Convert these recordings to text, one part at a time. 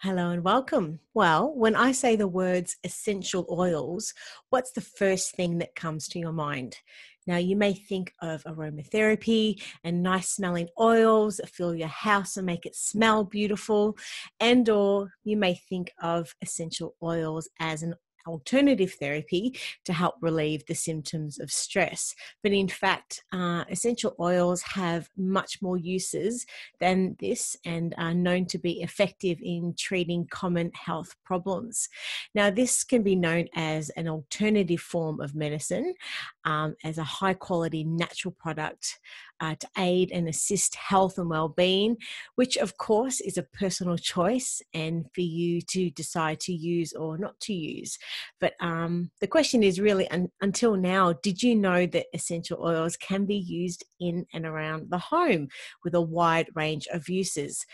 Hello and welcome. Well, when I say the words essential oils, what's the first thing that comes to your mind? Now, you may think of aromatherapy and nice smelling oils that fill your house and make it smell beautiful, and or you may think of essential oils as an alternative therapy to help relieve the symptoms of stress. But in fact, uh, essential oils have much more uses than this and are known to be effective in treating common health problems. Now, this can be known as an alternative form of medicine, um, as a high quality natural product uh, to aid and assist health and well-being which of course is a personal choice and for you to decide to use or not to use. But um, the question is really un- until now did you know that essential oils can be used in and around the home with a wide range of uses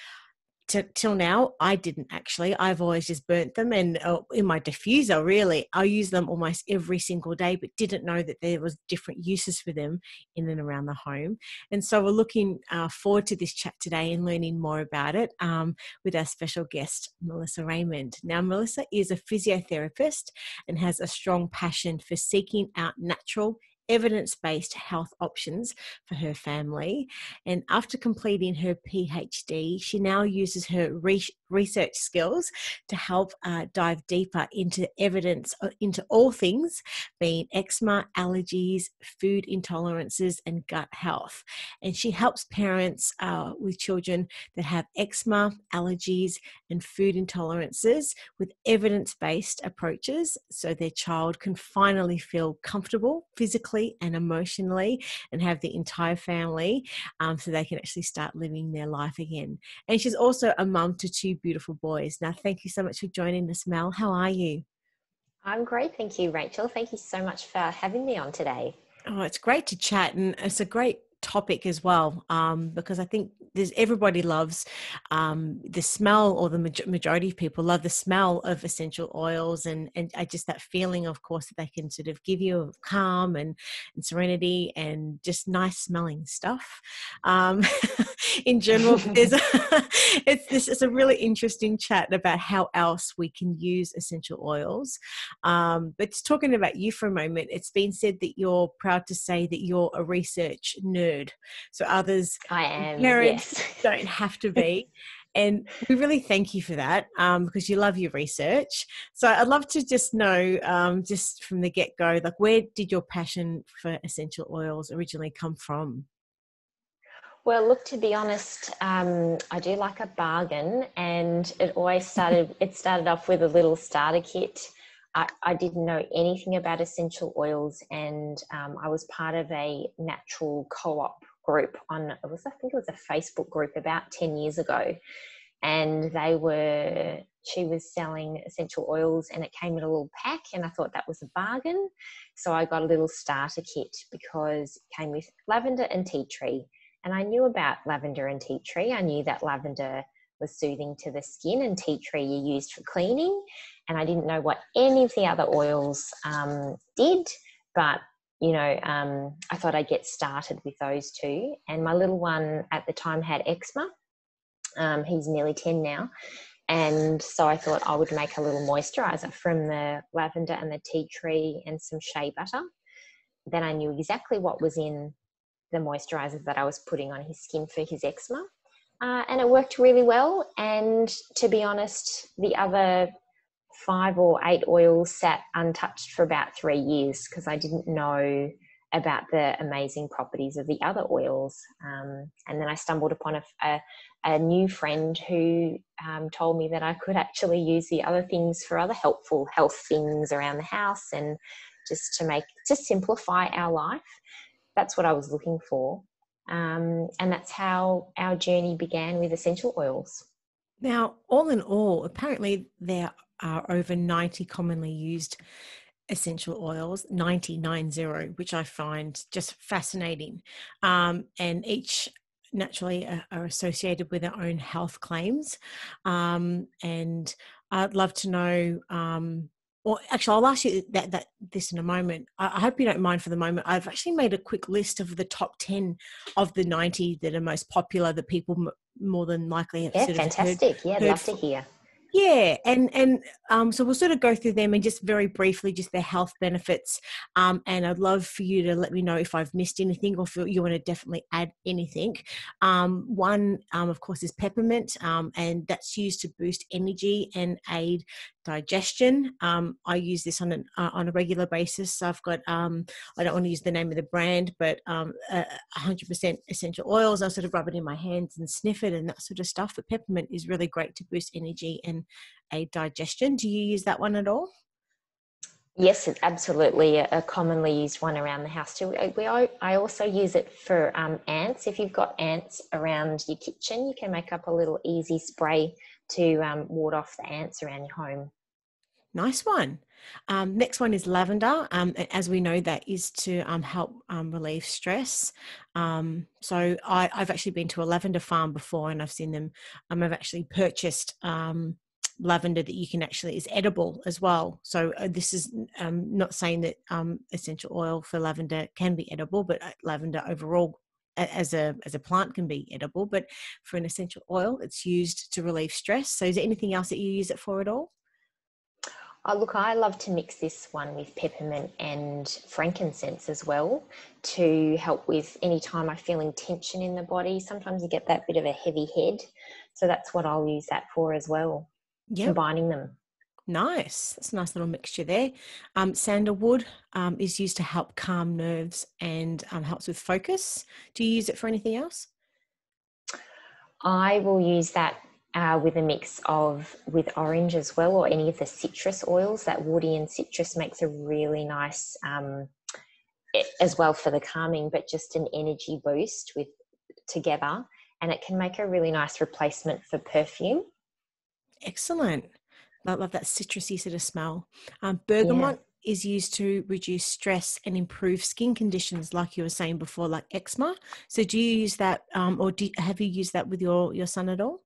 till now i didn't actually. I've always just burnt them and uh, in my diffuser really. I use them almost every single day but didn't know that there was different uses for them in and around the home. And so we're looking uh, forward to this chat today and learning more about it um, with our special guest melissa raymond. Now melissa is a physiotherapist and has a strong passion for seeking out natural evidence based health options for her family. And after completing her PhD, she now uses her research skills to help uh, dive deeper into evidence uh, into all things being eczema, allergies, food intolerances, and gut health. And she helps parents uh, with children that have eczema, allergies, and food intolerances with evidence based approaches so their child can finally feel comfortable physically physically and emotionally and have the entire family um, so they can actually start living their life again. And she's also a mum to two beautiful boys. Now, thank you so much for joining us, Mel. How are you? I'm great. Thank you, Rachael. Thank you so much for having me on today. Oh, it's great to chat, and it's a great topic as well um, because I think there's everybody loves um, the smell, or the majority of people love the smell of essential oils, and and just that feeling, of course, that they can sort of give you of calm and, and serenity and just nice smelling stuff. Um, in general, it's this is a really interesting chat about how else we can use essential oils. Um, but talking about you for a moment, it's been said that you're proud to say that you're a research nerd, so others I am parents yes. don't have to be. And we really thank you for that um, because you love your research. So I'd love to just know, um, just from the get go, like where did your passion for essential oils originally come from? Well, look, to be honest, um, I do like a bargain, and it always started. it started off with a little starter kit. I, I didn't know anything about essential oils, and um, I was part of a natural co-op group on it was I think it was a Facebook group about 10 years ago and they were she was selling essential oils and it came in a little pack and I thought that was a bargain so I got a little starter kit because it came with lavender and tea tree and I knew about lavender and tea tree I knew that lavender was soothing to the skin and tea tree you used for cleaning and I didn't know what any of the other oils um, did but you know, um, I thought I'd get started with those two. And my little one at the time had eczema. Um, he's nearly 10 now. And so I thought I would make a little moisturizer from the lavender and the tea tree and some shea butter. Then I knew exactly what was in the moisturizer that I was putting on his skin for his eczema. Uh, and it worked really well. And to be honest, the other five or eight oils sat untouched for about three years because I didn't know about the amazing properties of the other oils. Um, and then I stumbled upon a, a, a new friend who um, told me that I could actually use the other things for other helpful health things around the house and just to make, to simplify our life. That's what I was looking for. Um, and that's how our journey began with essential oils. Now, all in all, apparently there are over 90 commonly used essential oils 990 which i find just fascinating um, and each naturally are, are, associated with their own health claims um, and i'd love to know um, well actually i'll ask you that, that this in a moment. I, I hope you don't mind for the moment. I've actually made a quick list of the top 10 of the 90 that are most popular that people m- more than likely have yeah fantastic heard, yeah i'd love to hear Yeah, and and um, so we'll sort of go through them and just very briefly, just their health benefits. Um, and I'd love for you to let me know if I've missed anything or if you want to definitely add anything. Um, one, um, of course, is peppermint, um, and that's used to boost energy and aid digestion. Um, I use this on an uh, on a regular basis. I've got I don't want to use the name of the brand, but hundred percent essential oils. I sort of rub it in my hands and sniff it and that sort of stuff. But peppermint is really great to boost energy and a digestion. Do you use that one at all? Yes, it's absolutely a, commonly used one around the house too. We, I also use it for um, ants. If you've got ants around your kitchen, you can make up a little easy spray to um, ward off the ants around your home. Nice one. Um, next one is lavender. Um, as we know, that is to um, help um, relieve stress. Um, so I, have actually been to a lavender farm before, and I've seen them. Um, I've actually purchased lavender that you can actually is edible as well. So uh, this is not saying that essential oil for lavender can be edible, but uh, lavender overall as a as a plant can be edible. But for an essential oil, it's used to relieve stress. So is there anything else that you use it for at all? Oh, look, I love to mix this one with peppermint and frankincense as well to help with any time I'm feeling tension in the body. Sometimes you get that bit of a heavy head. So that's what I'll use that for as well. Yeah. Combining them. Nice. That's a nice little mixture there. Um, sandalwood um, is used to help calm nerves and um, helps with focus. Do you use it for anything else? I will use that uh, with a mix of with orange as well or any of the citrus oils that woody and citrus makes a really nice um, as well for the calming but just an energy boost with together and it can make a really nice replacement for perfume excellent i love that citrusy sort of smell um, bergamot yeah. is used to reduce stress and improve skin conditions like you were saying before like eczema so do you use that um, or do, have you used that with your your son at all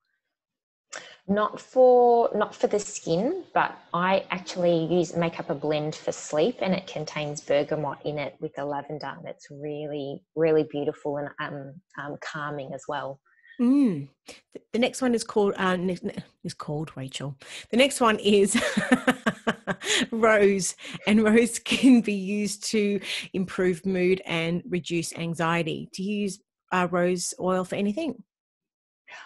not for not for the skin, but I actually use make up a blend for sleep, and it contains bergamot in it with the lavender. and it's really really beautiful and um, um calming as well. Mm. The next one is called uh, is called Rachael. The next one is rose, and rose can be used to improve mood and reduce anxiety. Do you use uh, rose oil for anything?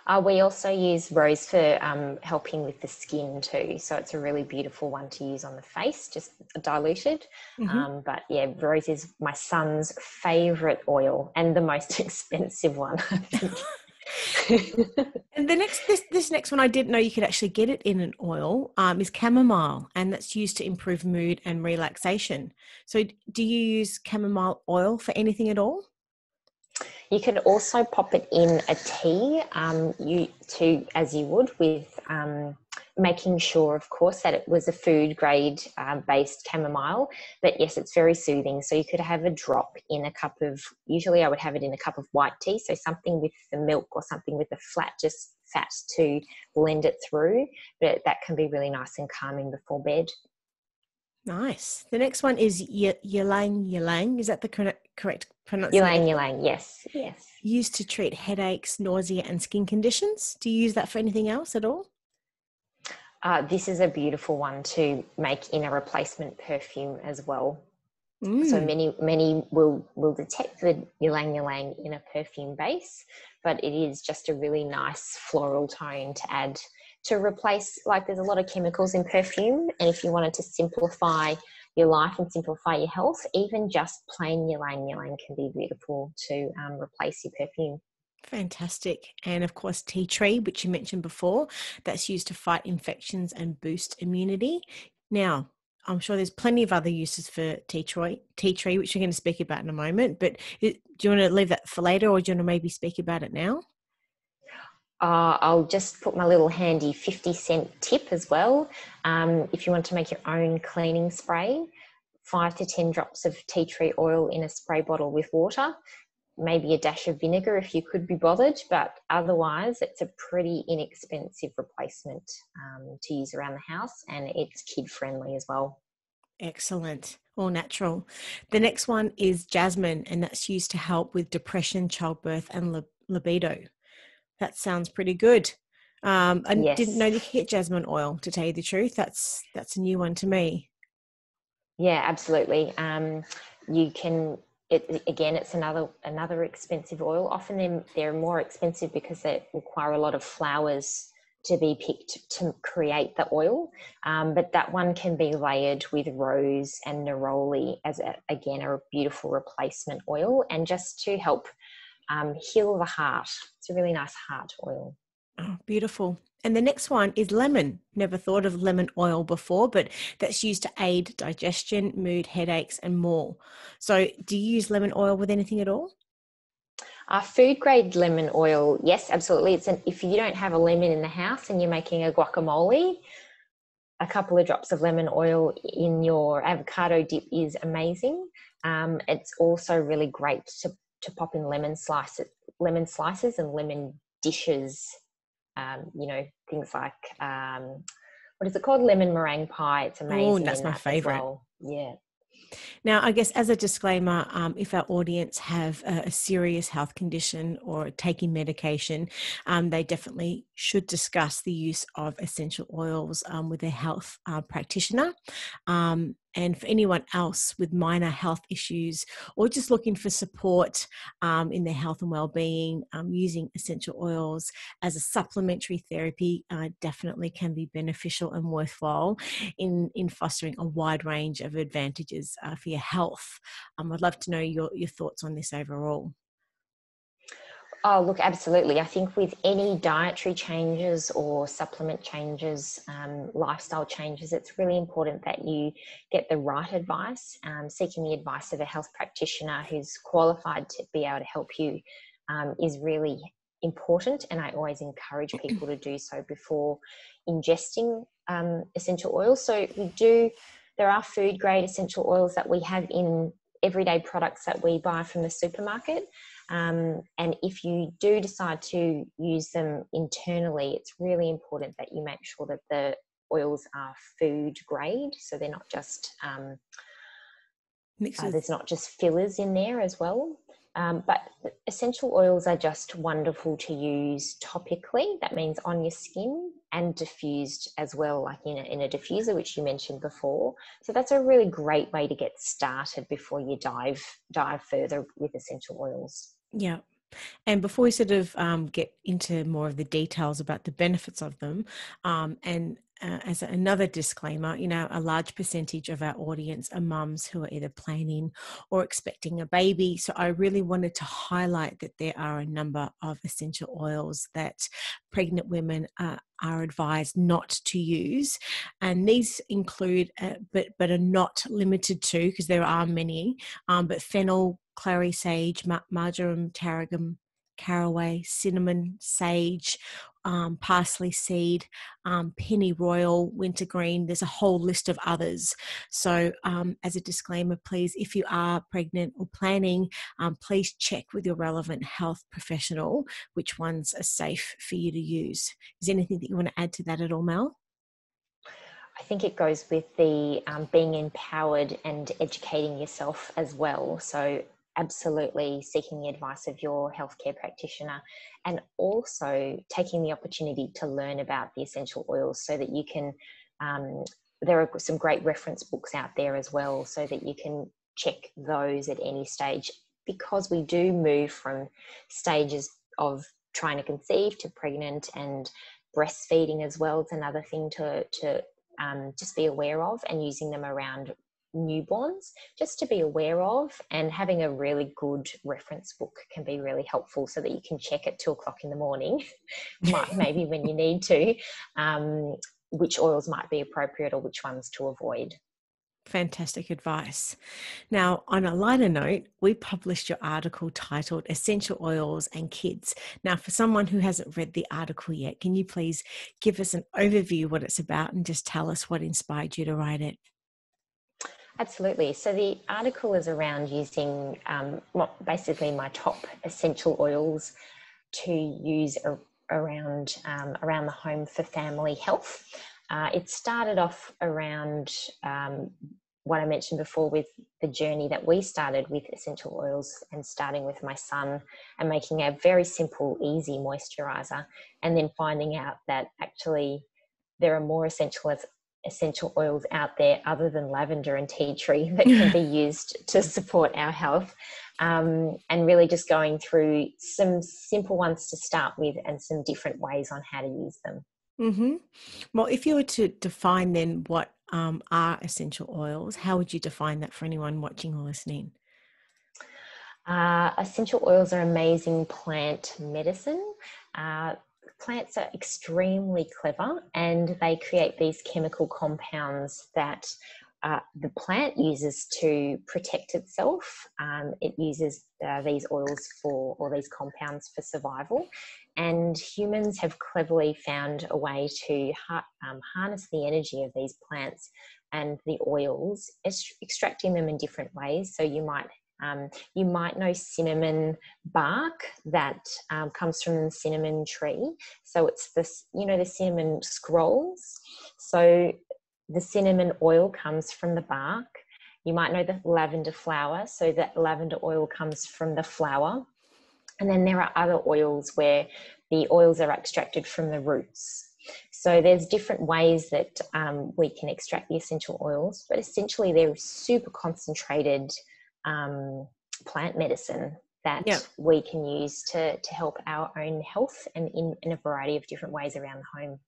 Uh, we also use rose for um, helping with the skin too. So it's a really beautiful one to use on the face, just diluted. Mm-hmm. Um, but yeah, rose is my son's favorite oil and the most expensive one, I think. and the next this this next one I didn't know you could actually get it in an oil um, is chamomile and that's used to improve mood and relaxation. So do you use chamomile oil for anything at all? You could also pop it in a tea, um, you to as you would with um, making sure, of course, that it was a food grade uh, based chamomile. But yes, it's very soothing. So you could have a drop in a cup of. Usually, I would have it in a cup of white tea, so something with the milk or something with the flat, just fat to blend it through. But that can be really nice and calming before bed. Nice. The next one is y- ylang ylang. Is that the correct, correct pronunciation? Ylang ylang. Yes. Yes. Used to treat headaches, nausea, and skin conditions. Do you use that for anything else at all? Uh, this is a beautiful one to make in a replacement perfume as well. Mm. So many many will will detect the ylang ylang in a perfume base, but it is just a really nice floral tone to add to replace like there's a lot of chemicals in perfume and if you wanted to simplify your life and simplify your health even just plain ylang ylang can be beautiful to um, replace your perfume Fantastic. And of course, tea tree, which you mentioned before, that's used to fight infections and boost immunity. Now, I'm sure there's plenty of other uses for tea tree, tea tree, which we're going to speak about in a moment. But do you want to leave that for later, or do you want to maybe speak about it now? Uh, I'll just put my little handy 50 cent tip as well. Um, if you want to make your own cleaning spray, five to 10 drops of tea tree oil in a spray bottle with water, maybe a dash of vinegar if you could be bothered, but otherwise, it's a pretty inexpensive replacement um, to use around the house and it's kid friendly as well. Excellent. All natural. The next one is jasmine, and that's used to help with depression, childbirth, and libido. That sounds pretty good. Um, I yes. didn't know you could get jasmine oil. To tell you the truth, that's that's a new one to me. Yeah, absolutely. Um, you can. It, again, it's another another expensive oil. Often they're, they're more expensive because they require a lot of flowers to be picked to create the oil. Um, but that one can be layered with rose and neroli as a, again a beautiful replacement oil, and just to help um, heal the heart. It's a really nice heart oil. Oh, beautiful. And the next one is lemon. Never thought of lemon oil before, but that's used to aid digestion, mood, headaches, and more. So, do you use lemon oil with anything at all? Uh, food grade lemon oil, yes, absolutely. It's an, if you don't have a lemon in the house and you're making a guacamole, a couple of drops of lemon oil in your avocado dip is amazing. Um, it's also really great to, to pop in lemon slices, lemon slices and lemon dishes um, you know, things like um, what is it called? Lemon meringue pie. It's amazing. Oh, that's my that favorite. Well. Yeah. Now, I guess as a disclaimer, um, if our audience have a, a, serious health condition or taking medication, um, they definitely should discuss the use of essential oils um, with their health uh, practitioner. And for anyone else with minor health issues or just looking for support um, in their health and well-being um, using essential oils as a supplementary therapy uh, definitely can be beneficial and worthwhile in in fostering a wide range of advantages uh, for your health. Um, i'd love to know your, your thoughts on this overall Oh, look, absolutely. I think with any dietary changes or supplement changes, um, lifestyle changes, it's really important that you get the right advice. Um, seeking the advice of a health practitioner who's qualified to be able to help you um, is really important. And I always encourage people to do so before ingesting um, essential oils. So we do, there are food grade essential oils that we have in everyday products that we buy from the supermarket. Um, and if you do decide to use them internally, it's really important that you make sure that the oils are food grade, so they're not just um, uh, there's not just fillers in there as well. Um, but essential oils are just wonderful to use topically. That means on your skin and diffused as well, like in a, in a diffuser, which you mentioned before. So that's a really great way to get started before you dive dive further with essential oils. Yeah. And before we sort of um, get into more of the details about the benefits of them, um, and uh, as another disclaimer, you know, a large percentage of our audience are mums who are either planning or expecting a baby. So I really wanted to highlight that there are a number of essential oils that pregnant women are, are advised not to use, and these include, uh, but but are not limited to, because there are many, um, but fennel, clary sage, marjoram, tarragon, caraway, cinnamon, sage, um, parsley seed, um, pennyroyal, wintergreen. There's a whole list of others. So, um, as a disclaimer, please, if you are pregnant or planning, um, please check with your relevant health professional which ones are safe for you to use. Is anything that you want to add to that at all, Mel? I think it goes with the um, being empowered and educating yourself as well. So, absolutely seeking the advice of your healthcare practitioner and also taking the opportunity to learn about the essential oils so that you can um, there are some great reference books out there as well so that you can check those at any stage because we do move from stages of trying to conceive to pregnant and breastfeeding as well it's another thing to to um, just be aware of and using them around newborns just to be aware of and having a really good reference book can be really helpful so that you can check at two o'clock in the morning maybe when you need to um, which oils might be appropriate or which ones to avoid Fantastic advice. Now, on a lighter note, we published your article titled Essential Oils and Kids. Now, for someone who hasn't read the article yet, can you please give us an overview what it's about and just tell us what inspired you to write it? Absolutely. So the article is around using um, basically my top essential oils to use a, around um, around the home for family health. Uh, it started off around um, what I mentioned before with the journey that we started with essential oils and starting with my son and making a very simple, easy moisturizer, and then finding out that actually there are more essential essential oils out there other than lavender and tea tree that can be used to support our health. Um, and really just going through some simple ones to start with and some different ways on how to use them. Mm-hmm. well if you were to define then what um, are essential oils how would you define that for anyone watching or listening? Uh, essential oils are amazing plant medicine. Uh, plants are extremely clever and they create these chemical compounds that uh, the plant uses to protect itself. Um, it uses uh, these oils for, or these compounds for survival. And humans have cleverly found a way to ha- um, harness the energy of these plants and the oils, extracting them in different ways. So you might um, you might know cinnamon bark that um, comes from the cinnamon tree. So it's this, you know, the cinnamon scrolls. So the cinnamon oil comes from the bark. You might know the lavender flower. So that lavender oil comes from the flower. And then there are other oils where the oils are extracted from the roots. So there's different ways that um, we can extract the essential oils, but essentially they're super concentrated um, plant medicine that yep. we can use to, to help our own health and in, in a variety of different ways around the home.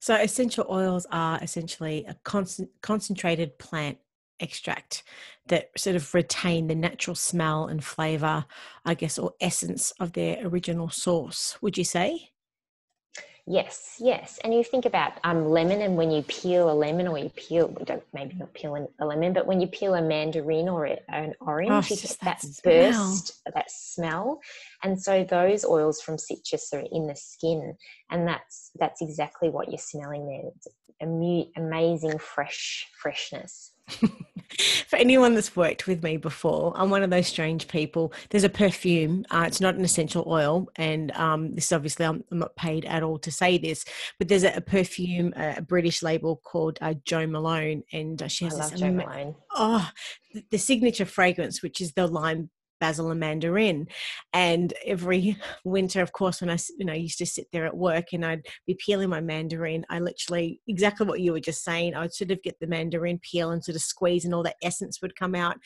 So, essential oils are essentially a con- concentrated plant extract that sort of retain the natural smell and flavor, I guess, or essence of their original source, would you say? Yes, yes. And you think about um, lemon, and when you peel a lemon, or you peel, don't maybe not peel a lemon, but when you peel a mandarin or an orange, oh, you get that, that burst, that smell. And so those oils from citrus are in the skin, and that's that's exactly what you're smelling there. It's amazing fresh freshness. For anyone that's worked with me before, I'm one of those strange people. There's a perfume. Uh, it's not an essential oil, and um, this obviously I'm, I'm, not paid at all to say this, but there's a, a perfume, a British label called uh, Jo Malone, and uh, she has I this. Love Malone. Oh, the, the signature fragrance, which is the lime basil and mandarin. And every winter, of course, when I you know used to sit there at work and I'd be peeling my mandarin, I literally exactly what you were just saying. I would sort of get the mandarin peel and sort of squeeze, and all that essence would come out,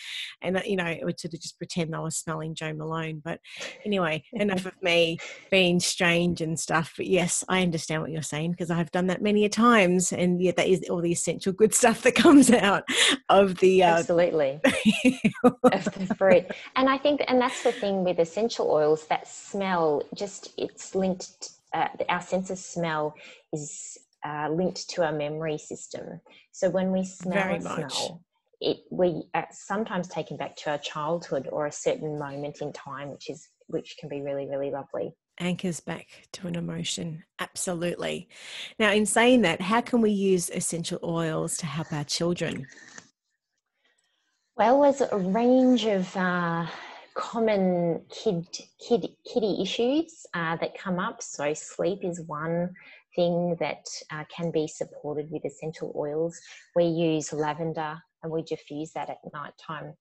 and uh, you know it would sort of just pretend I was smelling Jo Malone. But anyway, enough of me being strange and stuff. But yes, I understand what you're saying because I've done that many a times, and yeah, that is all the essential good stuff that comes out of the uh, absolutely of the fruit. And I think and that's the thing with essential oils that smell just it's linked uh, our sense of smell is uh, linked to our memory system. So when we smell smell it we are sometimes taken back to our childhood or a certain moment in time which is which can be really really lovely. Anchors back to an emotion. Absolutely. Now in saying that how can we use essential oils to help our children? Well, there's a range of uh, common kid, kid kitty issues uh, that come up. So sleep is one thing that uh, can be supported with essential oils. We use lavender and we diffuse that at night time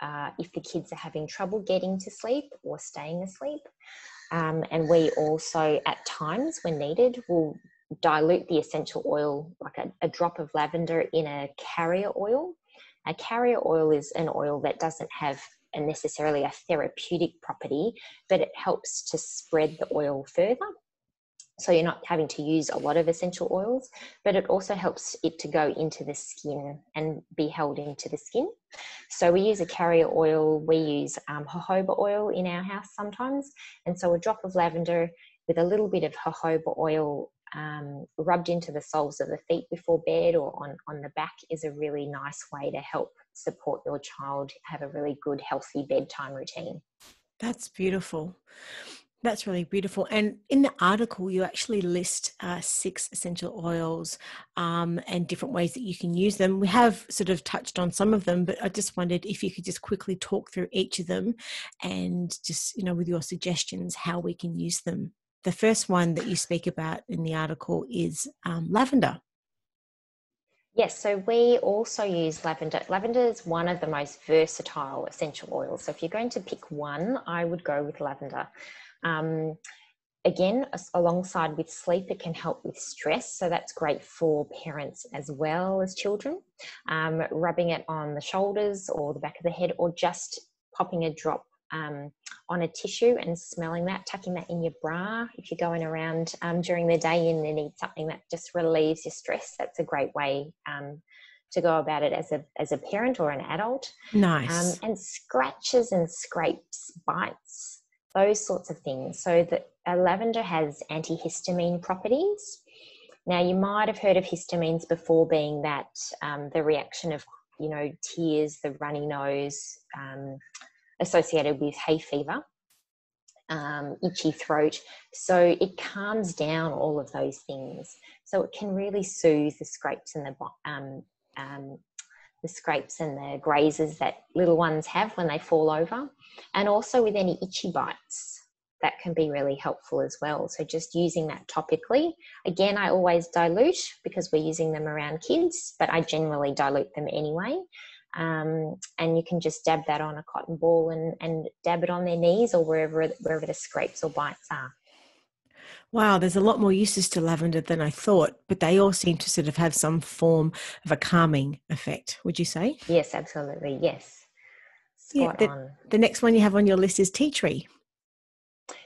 uh, if the kids are having trouble getting to sleep or staying asleep. Um, and we also, at times when needed, will dilute the essential oil, like a, a drop of lavender in a carrier oil. A carrier oil is an oil that doesn't have a necessarily a therapeutic property, but it helps to spread the oil further. So you're not having to use a lot of essential oils, but it also helps it to go into the skin and be held into the skin. So we use a carrier oil, we use um, jojoba oil in our house sometimes. And so a drop of lavender with a little bit of jojoba oil um, rubbed into the soles of the feet before bed or on, on the back is a really nice way to help support your child have a really good, healthy bedtime routine. That's beautiful. That's really beautiful. And in the article, you actually list uh, six essential oils um, and different ways that you can use them. We have sort of touched on some of them, but I just wondered if you could just quickly talk through each of them and just, you know, with your suggestions, how we can use them. The first one that you speak about in the article is um, lavender. Yes, so we also use lavender. Lavender is one of the most versatile essential oils. So if you're going to pick one, I would go with lavender. Um, again, alongside with sleep, it can help with stress. So that's great for parents as well as children. Um, rubbing it on the shoulders or the back of the head, or just popping a drop um, on a tissue and smelling that, tucking that in your bra if you're going around um, during the day and you need something that just relieves your stress. That's a great way um, to go about it as a as a parent or an adult. Nice. Um, and scratches and scrapes, bites, those sorts of things. So that uh, lavender has antihistamine properties. Now you might have heard of histamines before, being that um, the reaction of you know tears, the runny nose um, associated with hay fever, um, itchy throat. So it calms down all of those things. So it can really soothe the scrapes and the um, um, the scrapes and the grazes that little ones have when they fall over, and also with any itchy bites. That can be really helpful as well. So, just using that topically. Again, I always dilute because we're using them around kids, but I generally dilute them anyway um, and you can just dab that on a cotton ball and, and dab it on their knees or wherever wherever the scrapes or bites are. Wow, there's a lot more uses to lavender than I thought, but they all seem to sort of have some form of a calming effect. Would you say? Yes, absolutely. Yes. Spot yeah, the, the next one you have on your list is tea tree.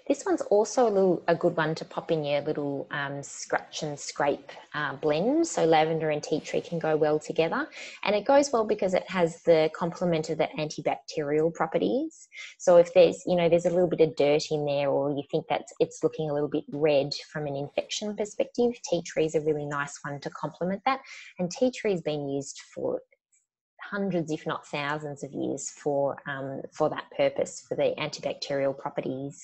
This one's also a little a good one to pop in your little um, scratch and scrape uh, blend. So lavender and tea tree can go well together, and it goes well because it has the complement of the antibacterial properties. So if there's you know there's a little bit of dirt in there, or you think that it's looking a little bit red from an infection perspective, tea tree is a really nice one to complement that. And tea tree has been used for hundreds, if not thousands, of years for um, for that purpose, for the antibacterial properties.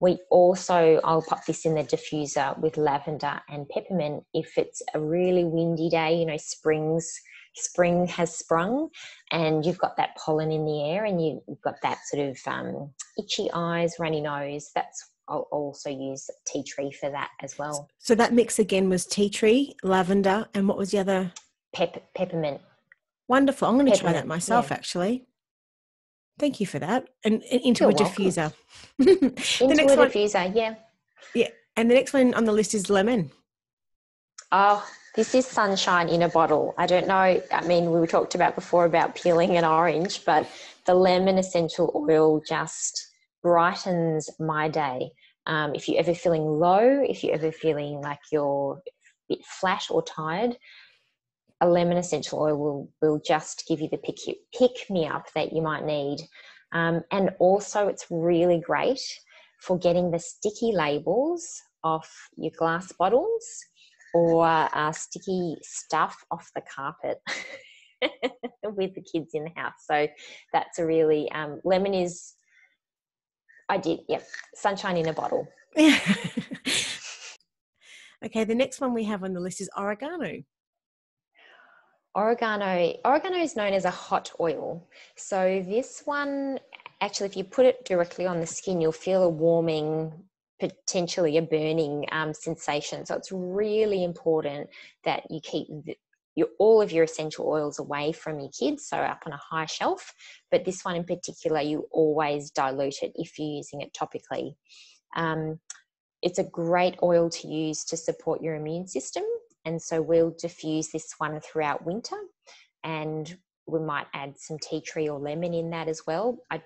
We also, I'll pop this in the diffuser with lavender and peppermint if it's a really windy day, you know, springs, spring has sprung and you've got that pollen in the air and you've got that sort of um, itchy eyes, runny nose. That's I'll also use tea tree for that as well. So that mix again was tea tree, lavender, and what was the other? Pep- peppermint. Wonderful. I'm going to try that myself yeah. actually. Thank you for that. And, and into You're a diffuser. into the next a one, diffuser, yeah. Yeah. And the next one on the list is lemon. Oh, this is sunshine in a bottle. I don't know. I mean, we talked about before about peeling an orange, but the lemon essential oil just brightens my day. Um, if you're ever feeling low, if you're ever feeling like you're a bit flat or tired, a lemon essential oil will, will just give you the pick, pick me up that you might need. Um, and also, it's really great for getting the sticky labels off your glass bottles or uh, sticky stuff off the carpet with the kids in the house. So that's a really, um, lemon is, I did, yeah, sunshine in a bottle. okay, the next one we have on the list is oregano. Oregano, oregano is known as a hot oil. So this one, actually, if you put it directly on the skin, you'll feel a warming, potentially a burning um, sensation. So it's really important that you keep the, your, all of your essential oils away from your kids, so up on a high shelf. But this one in particular, you always dilute it if you're using it topically. Um, it's a great oil to use to support your immune system and so we'll diffuse this one throughout winter and we might add some tea tree or lemon in that as well. I,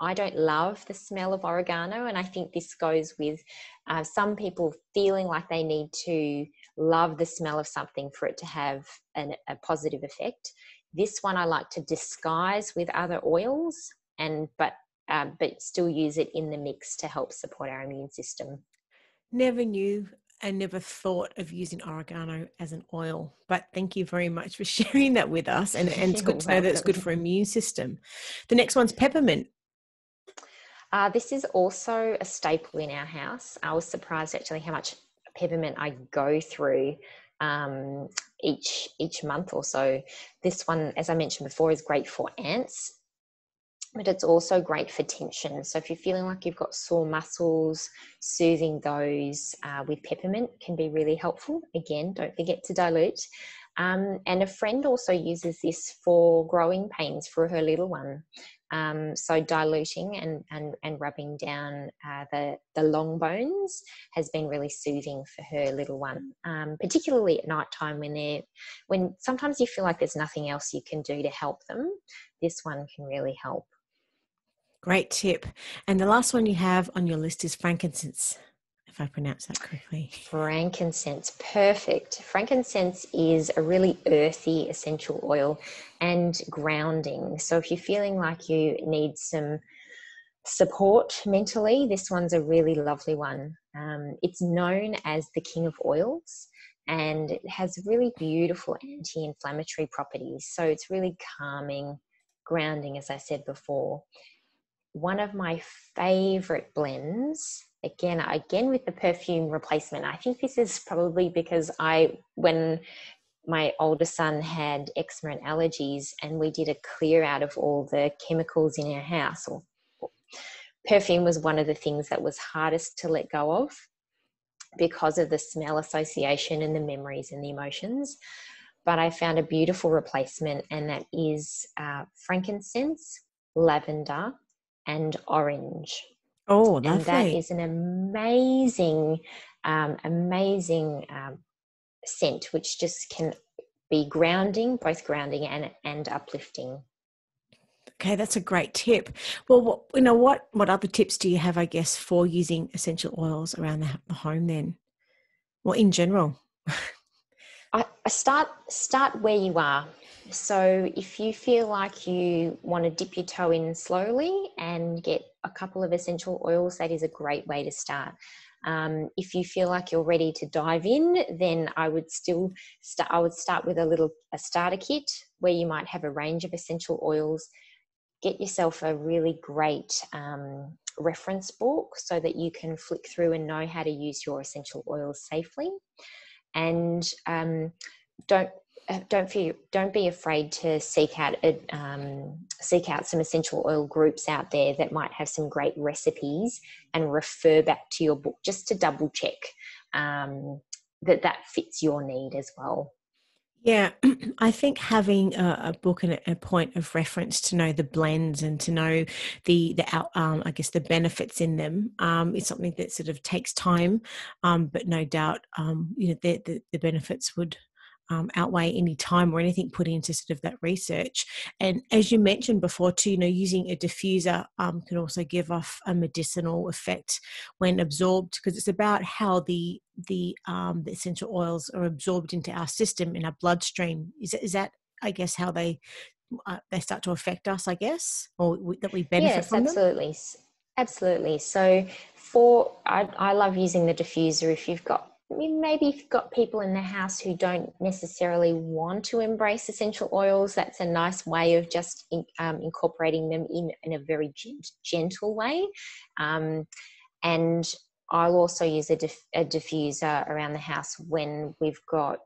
I don't love the smell of oregano, and I think this goes with uh, some people feeling like they need to love the smell of something for it to have an, a positive effect. This one I like to disguise with other oils, and but uh, but still use it in the mix to help support our immune system. Never knew and never thought of using oregano as an oil. But thank you very much for sharing that with us. And, and it's good to know that it's good for immune system. The next one's peppermint. Uh, this is also a staple in our house. I was surprised actually how much peppermint I go through um, each each month or so. This one, as I mentioned before, is great for ants but it's also great for tension. So if you're feeling like you've got sore muscles, soothing those uh, with peppermint can be really helpful. Again, don't forget to dilute. Um, and a friend also uses this for growing pains for her little one. Um, so diluting and, and, and rubbing down uh, the, the long bones has been really soothing for her little one, um, particularly at night time when they're, when sometimes you feel like there's nothing else you can do to help them. This one can really help. Great tip. And the last one you have on your list is frankincense if I pronounce that correctly. Frankincense, perfect. Frankincense is a really earthy essential oil and grounding. So if you're feeling like you need some support mentally, this one's a really lovely one. Um, it's known as the king of oils and it has really beautiful anti inflammatory properties. So it's really calming, grounding, as I said before. One of my favorite blends. Again again with the perfume replacement. I think this is probably because i when my older son had eczema and allergies and we did a clear out of all the chemicals in our house or, perfume was one of the things that was hardest to let go of because of the smell association and the memories and the emotions. But i found a beautiful replacement and that is uh, frankincense lavender and orange Oh, lovely. And that is an amazing, um, amazing um, scent, which just can be grounding, both grounding and, and uplifting. Okay, that's a great tip. Well, what, you know, what what other tips do you have, I guess, for using essential oils around the, the home? Then, well, in general. I, I start start where you are. So if you feel like you want to dip your toe in slowly and get a couple of essential oils, that is a great way to start. Um, if you feel like you're ready to dive in, then I would still start. I would start with a little a starter kit where you might have a range of essential oils. Get yourself a really great um, reference book so that you can flick through and know how to use your essential oils safely. And um, don't don't feel don't be afraid to seek out um, seek out some essential oil groups out there that might have some great recipes and refer back to your book just to double check um, that that fits your need as well. Yeah, I think having a, a book and a, point of reference to know the blends and to know the the um, I guess the benefits in them um, is something that sort of takes time, um, but no doubt um, you know the, the, the benefits would um, outweigh any time or anything put into sort of that research. And as you mentioned before, too, you know, using a diffuser um, can also give off a medicinal effect when absorbed, because it's about how the the um, the essential oils are absorbed into our system in our bloodstream. Is is that I guess how they uh, they start to affect us? I guess, or we, that we benefit yes, from absolutely. Them? Absolutely. So, for I, I love using the diffuser. If you've got maybe if you've got people in the house who don't necessarily want to embrace essential oils, that's a nice way of just in, um, incorporating them in, in a very gent- gentle way. Um, and I'll also use a, diff- a, diffuser around the house when we've got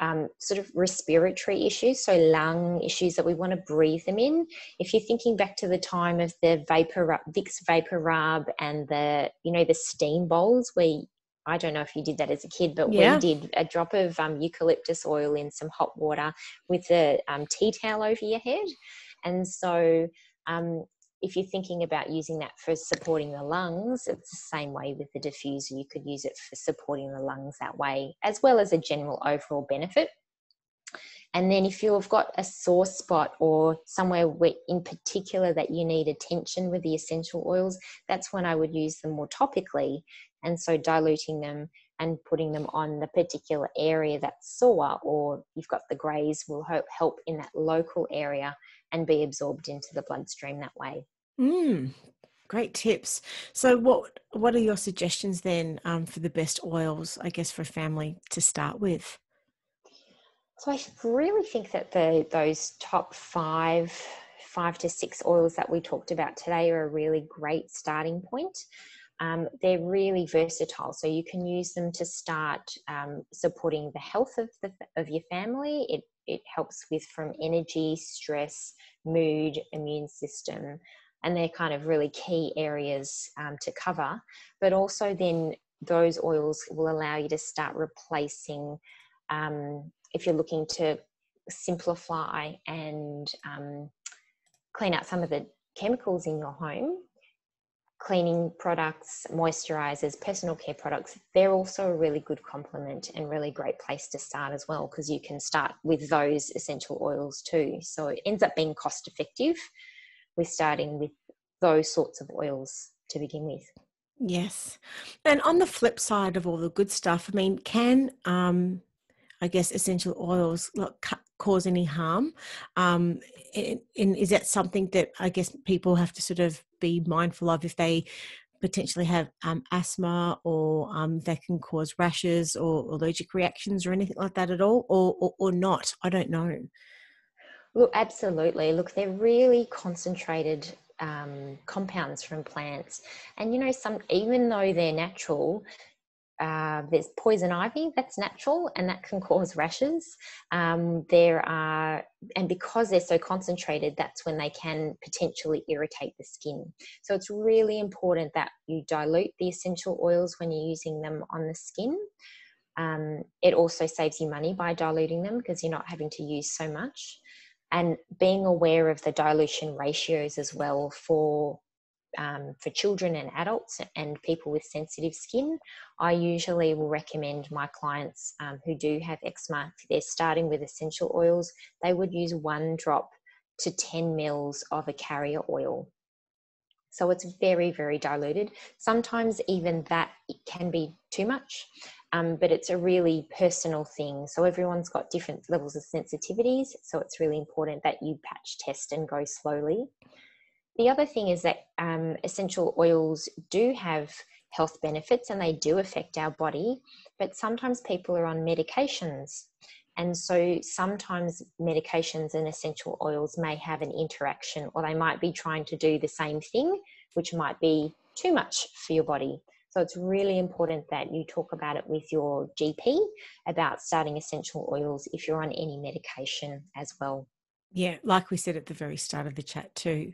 um, sort of respiratory issues, so lung issues that we want to breathe them in. If you're thinking back to the time of the vapor Vicks vapor rub and the you know the steam bowls where I don't know if you did that as a kid, but yeah. we did a drop of um, eucalyptus oil in some hot water with a um, tea towel over your head. And so, um, if you're thinking about using that for supporting the lungs, it's the same way with the diffuser. You could use it for supporting the lungs that way, as well as a general overall benefit. And then, if you've got a sore spot or somewhere where, in particular that you need attention with the essential oils, that's when I would use them more topically and so diluting them and putting them on the particular area that's sore or you've got the grays will help help in that local area and be absorbed into the bloodstream that way. Mm, great tips. So what what are your suggestions then um, for the best oils i guess for a family to start with? So i really think that the those top five five to six oils that we talked about today are a really great starting point um, they're really versatile. So you can use them to start um, supporting the health of, the, of your family. It, it helps with from energy, stress, mood, immune system. And they're kind of really key areas um, to cover. But also, then those oils will allow you to start replacing um, if you're looking to simplify and um, clean out some of the chemicals in your home, cleaning products, moisturizers, personal care products, they're also a really good complement and really great place to start as well because you can start with those essential oils too. So it ends up being cost effective with starting with those sorts of oils to begin with. Yes. And on the flip side of all the good stuff, I mean, can um I guess essential oils like, cause any harm? Um, and, is that something that I guess people have to sort of be mindful of if they potentially have um, asthma or um, that can cause rashes or allergic reactions or anything like that at all, or, or, or not? I don't know. Look, absolutely. Look, they're really concentrated um, compounds from plants, and you know, some even though they're natural, uh, there's poison ivy that's natural and that can cause rashes. Um, there are, and because they're so concentrated, that's when they can potentially irritate the skin. So it's really important that you dilute the essential oils when you're using them on the skin. Um, it also saves you money by diluting them because you're not having to use so much. And being aware of the dilution ratios as well for um, for children and adults and people with sensitive skin, I usually will recommend my clients um, who do have eczema, if they're starting with essential oils, they would use one drop to 10 mils of a carrier oil. So it's very, very diluted. Sometimes even that can be too much, um, but it's a really personal thing. So everyone's got different levels of sensitivities. So it's really important that you patch test and go slowly. The other thing is that um, essential oils do have health benefits and they do affect our body, but sometimes people are on medications. And so sometimes medications and essential oils may have an interaction, or they might be trying to do the same thing, which might be too much for your body. So it's really important that you talk about it with your GP about starting essential oils if you're on any medication as well. Yeah, like we said at the very start of the chat too.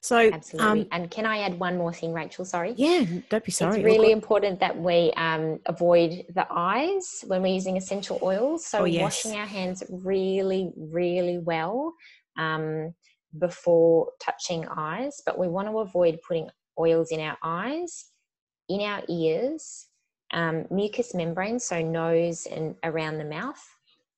So absolutely. Um, and can I add one more thing, Rachael? Sorry. Yeah, don't be sorry. It's really important that we um, avoid the eyes when we're using essential oils. So oh, yes. washing our hands really, really well um, before touching eyes. But we want to avoid putting oils in our eyes, in our ears, um, mucous membranes, so nose and around the mouth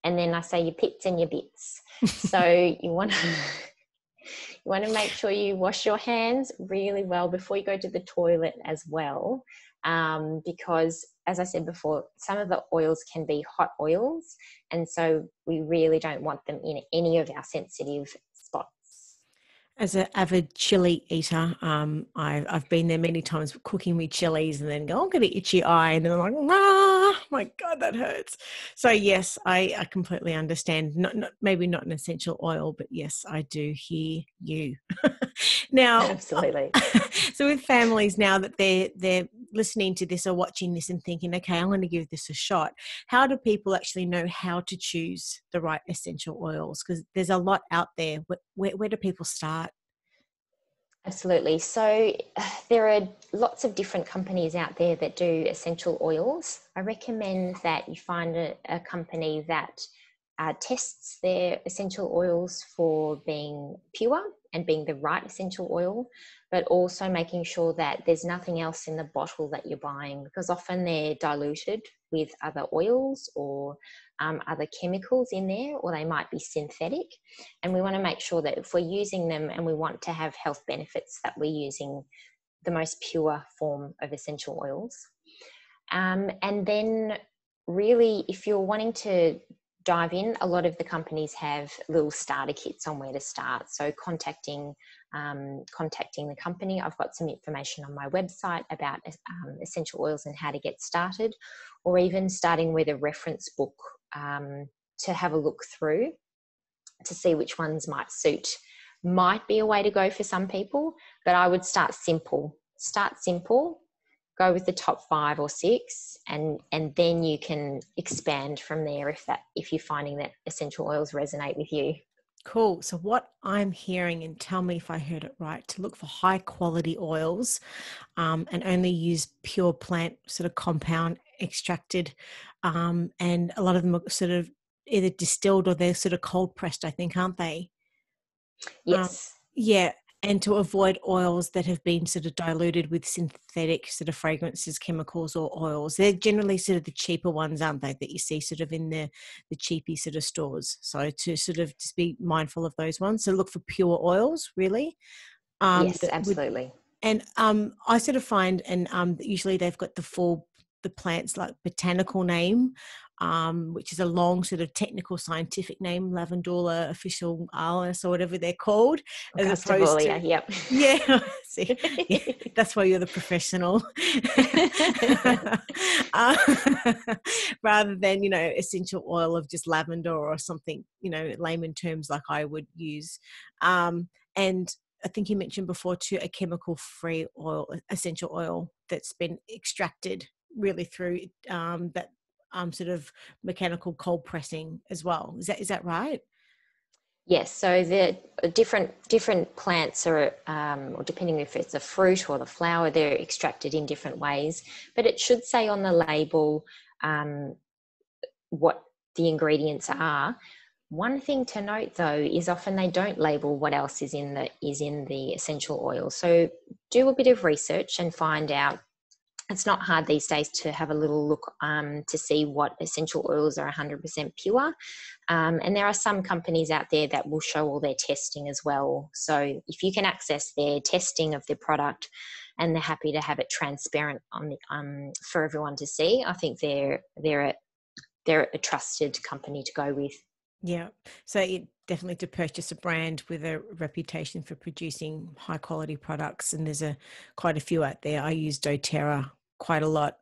and then I say your pits and your bits. so you want to you want to make sure you wash your hands really well before you go to the toilet as well, um, because as I said before, some of the oils can be hot oils, and so we really don't want them in any of our sensitive as an avid chili eater, um, I've, I've been there many times cooking me chilies and then go, I'm going to itchy eye. And then I'm like, ah, my God, that hurts. So, yes, I, I completely understand. Not, not, maybe not an essential oil, but yes, I do hear you. now, absolutely. so, with families now that they're, they're listening to this or watching this and thinking, okay, I'm going to give this a shot, how do people actually know how to choose the right essential oils? Because there's a lot out there. Where, where, where do people start? Absolutely. So there are lots of different companies out there that do essential oils. I recommend that you find a, a company that uh, tests their essential oils for being pure and being the right essential oil, but also making sure that there's nothing else in the bottle that you're buying because often they're diluted with other oils or um, other chemicals in there, or they might be synthetic. And we want to make sure that if we're using them and we want to have health benefits, that we're using the most pure form of essential oils. Um, and then, really, if you're wanting to dive in, a lot of the companies have little starter kits on where to start. So contacting um, contacting the company, I've got some information on my website about um, essential oils and how to get started, or even starting with a reference book um, to have a look through to see which ones might suit. Might be a way to go for some people, but I would start simple. Start simple, go with the top five or six, and and then you can expand from there if that if you're finding that essential oils resonate with you. Cool. So, what I'm hearing, and tell me if I heard it right, to look for high quality oils um, and only use pure plant sort of compound extracted. Um, and a lot of them are sort of either distilled or they're sort of cold pressed, I think, aren't they? Yes. Um, yeah and to avoid oils that have been sort of diluted with synthetic sort of fragrances, chemicals, or oils. They're generally sort of the cheaper ones, aren't they, that you see sort of in the the cheapy sort of stores. So to sort of just be mindful of those ones. So look for pure oils, really. Um, yes, absolutely. Would, and um, I sort of find, and um, usually they've got the full the plant's like botanical name um, which is a long sort of technical scientific name, Lavandula officinalis or whatever they're called. As opposed to, yep. Yeah, see, yeah, that's why you're the professional. uh, rather than, you know, essential oil of just lavender or something, you know, layman terms like I would use. Um, and I think you mentioned before too a chemical free oil, essential oil that's been extracted really through um, that um, sort of mechanical cold pressing as well. Is that is that right? Yes. So the different different plants are, um, or depending if it's a fruit or the flower, they're extracted in different ways. But it should say on the label um, what the ingredients are. One thing to note though is often they don't label what else is in the is in the essential oil. So do a bit of research and find out it's not hard these days to have a little look um, to see what essential oils are 100% pure. Um, and there are some companies out there that will show all their testing as well. So if you can access their testing of their product and they're happy to have it transparent on the, um, for everyone to see, I think they're they're a, they're a trusted company to go with. Yeah. So it definitely to purchase a brand with a reputation for producing high quality products and there's a quite a few out there. I use doTERRA quite a lot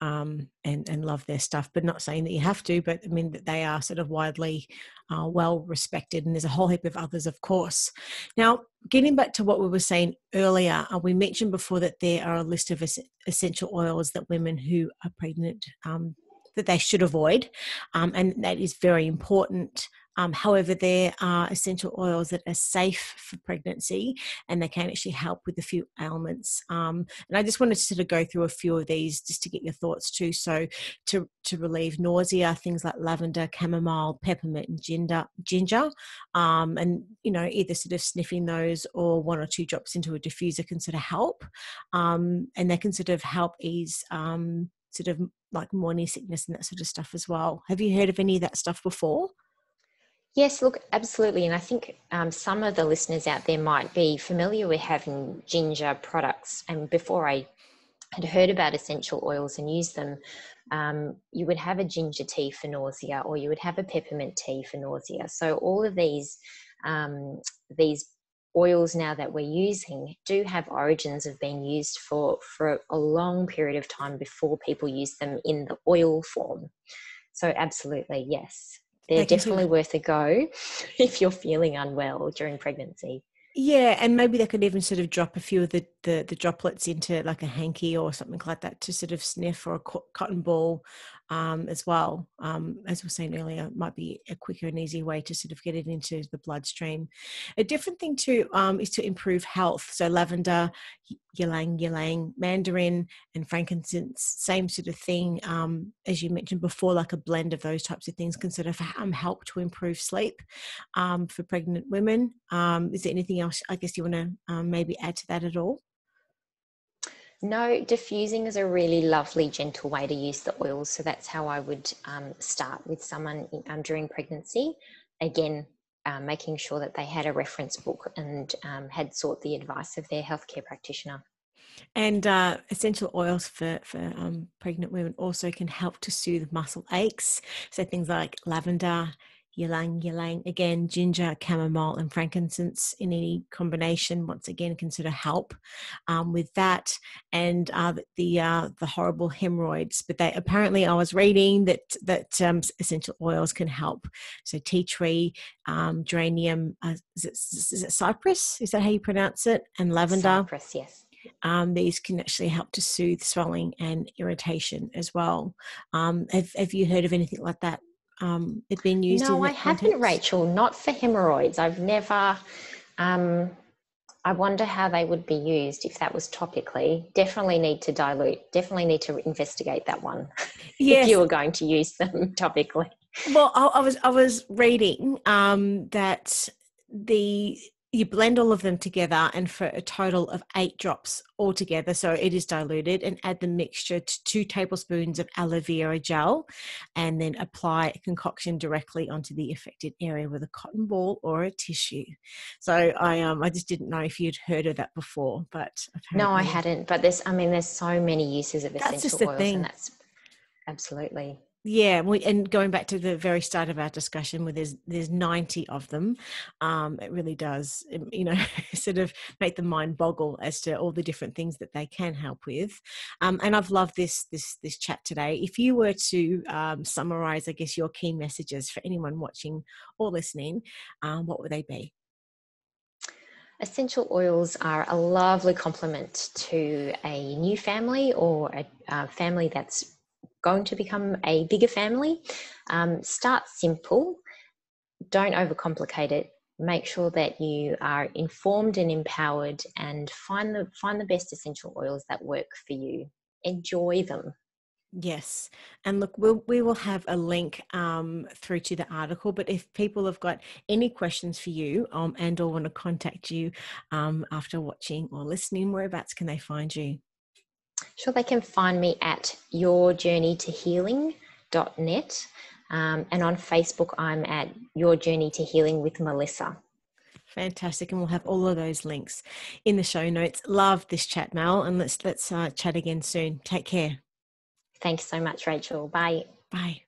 um, and and love their stuff. But not saying that you have to, but I mean that they are sort of widely uh, well respected, and there's a whole heap of others, of course. Now, getting back to what we were saying earlier, uh, we mentioned before that there are a list of es- essential oils that women who are pregnant. Um, that they should avoid, um, and that is very important um, however, there are essential oils that are safe for pregnancy and they can actually help with a few ailments. Um, and I just wanted to sort of go through a few of these just to get your thoughts too. So, to, to relieve nausea, things like lavender, chamomile, peppermint, and ginger, ginger um, and you know, either sort of sniffing those or one or two drops into a diffuser can sort of help. Um, and they can sort of help ease um, sort of like morning sickness and that sort of stuff as well. Have you heard of any of that stuff before? Yes, look, absolutely. And I think um, some of the listeners out there might be familiar with having ginger products. And before I had heard about essential oils and used them, um, you would have a ginger tea for nausea or you would have a peppermint tea for nausea. So all of these um, these oils now that we're using do have origins of being used for for a long period of time before people use them in the oil form. So absolutely, yes they're definitely worth a go if you're feeling unwell during pregnancy. Yeah, and maybe they could even sort of drop a few of the, the, the droplets into like a hanky or something like that to sort of sniff or a cotton ball um, as well. Um, as we were saying earlier, might be a quicker and easier way to sort of get it into the bloodstream. A different thing too um, is to improve health. So lavender, ylang ylang, mandarin, and frankincense, same sort of thing. Um, as you mentioned before, like a blend of those types of things can sort of help to improve sleep um, for pregnant women. Um, is there anything else? I guess you want to maybe add to that at all? No, diffusing is a really lovely, gentle way to use the oils. So that's how I would um, start with someone um, during pregnancy. Again, um, making sure that they had a reference book and um, had sought the advice of their healthcare practitioner. And uh, essential oils for, for um, pregnant women also can help to soothe muscle aches. So things like lavender, ylang ylang again ginger chamomile and frankincense in any combination once again consider help um, with that. And uh, the uh, the horrible hemorrhoids but they apparently i was reading that that um, essential oils can help. So tea tree um, geranium uh, is, it, is it cypress? Is that how you pronounce it? And lavender. Cypress yes. Um, these can actually help to soothe swelling and irritation as well. Um, have, have you heard of anything like that um, it been used? No, I haven't, Rachael. Not for hemorrhoids. I've never. Um, I wonder how they would be used if that was topically. Definitely need to dilute. Definitely need to investigate that one. Yes. if you were going to use them topically. well, I, I was I was reading um, that the you blend all of them together and for a total of eight drops altogether. So it is diluted and add the mixture to two tablespoons of aloe vera gel and then apply a concoction directly onto the affected area with a cotton ball or a tissue. So i um i just didn't know if you'd heard of that before but no i hadn't but there's i mean there's so many uses of essential oils thing. and that's absolutely yeah and going back to the very start of our discussion where there's there's 90 of them um, it really does um, you know sort of make the mind boggle as to all the different things that they can help with. Um, and i've loved this this this chat today. If you were to um, summarize i guess your key messages for anyone watching or listening um, what would they be? Essential oils are a lovely complement to a new family or a, a family that's going to become a bigger family, um, start simple. Don't overcomplicate it. Make sure that you are informed and empowered, and find the find the best essential oils that work for you. Enjoy them. Yes, and look, we'll, we will have a link um, through to the article. But if people have got any questions for you um, and or want to contact you um, after watching or listening, whereabouts can they find you? Sure, they can find me at yourjourneytohealing.net. Um, and on Facebook, I'm at Your Journey to Healing with Melissa. Fantastic, and we'll have all of those links in the show notes. Love this chat, Mel, and let's let's uh, chat again soon. Take care. Thanks so much, Rachael. Bye. Bye.